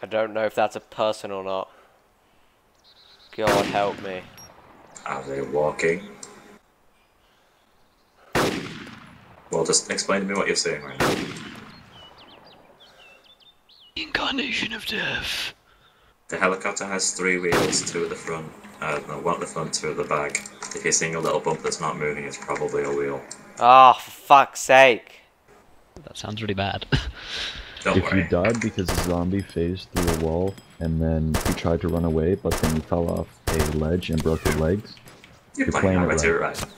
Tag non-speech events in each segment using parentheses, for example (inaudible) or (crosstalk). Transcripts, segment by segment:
I don't know if that's a person or not. God help me. Are they walking? Well, just explain to me what you're saying right now. Incarnation of death. The helicopter has three wheels, two at the front, uh, no, one at the front, two at the back. If you're seeing a little bump that's not moving, it's probably a wheel. Ah, for fuck's sake. That sounds really bad. (laughs) Don't if worry. you died because a zombie phased through a wall and then you tried to run away, but then you fell off a ledge and broke your legs, You're, you're playing playing it amateur, right. you're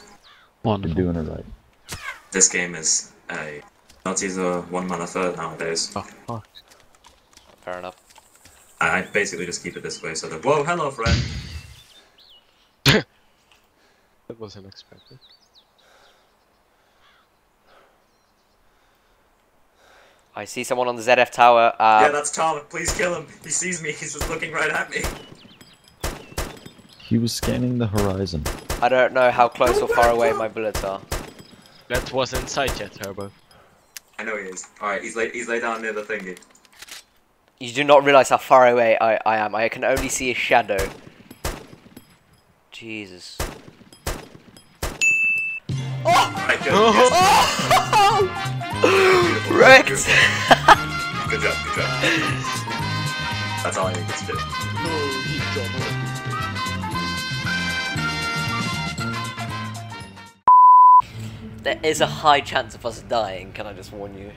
Wonderful. doing it right. This game is a not either one man affair nowadays. Oh, fuck. Fair enough. I I basically just keep it this way so that whoa, hello friend. (laughs) That was unexpected. I see someone on the ZF tower. Uh, yeah, that's Tom. Please kill him. He sees me. He's just looking right at me. He was scanning the horizon. I don't know how close or far away my bullets are. That wasn't sight yet, Turbo. I know he is. All right, he's laid. He's laid down near the thingy. You do not realize how far away I, I am. I can only see a shadow. Jesus. Right, (laughs) good. yes. Good job. Good job. That's all I need to do. There is a high chance of us dying, can I just warn you?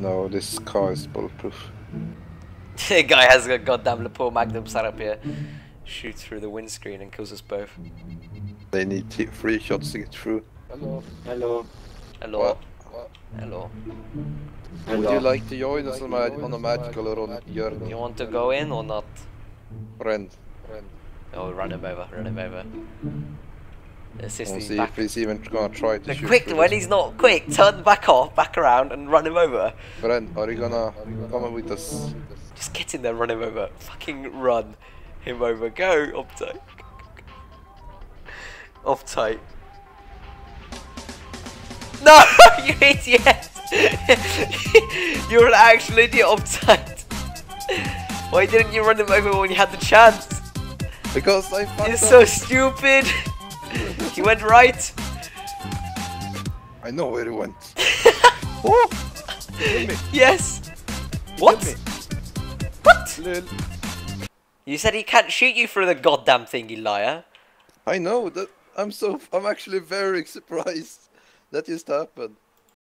No, this car is bulletproof. (laughs) the guy has a goddamn Lapua Magnum set up here. Shoots through the windscreen and kills us both. They need three shots to get through. Hello, hello, Hello. What? Hello. Would you like to join us on, on a magical run journey, You want to go in or not? friend? Oh, run him over, run him over. Assist We'll see back. if he's even gonna try to shoot quick, when he's not quick, turn back off, back around, and run him over. Friend, are you gonna come with us? Just get in there, run him over. Fucking run him over. Go, Obtite. Off tight. (laughs) No, (laughs) you idiot! (laughs) You're an actual idiot, Obtite. Why didn't you run him over when you had the chance? Because I fucked You're up. so stupid. He went right. I know where he went. Yes. What? What? Lil. You said he can't shoot you through the goddamn thing, you liar. I know that. I'm so. I'm actually very surprised that just happened.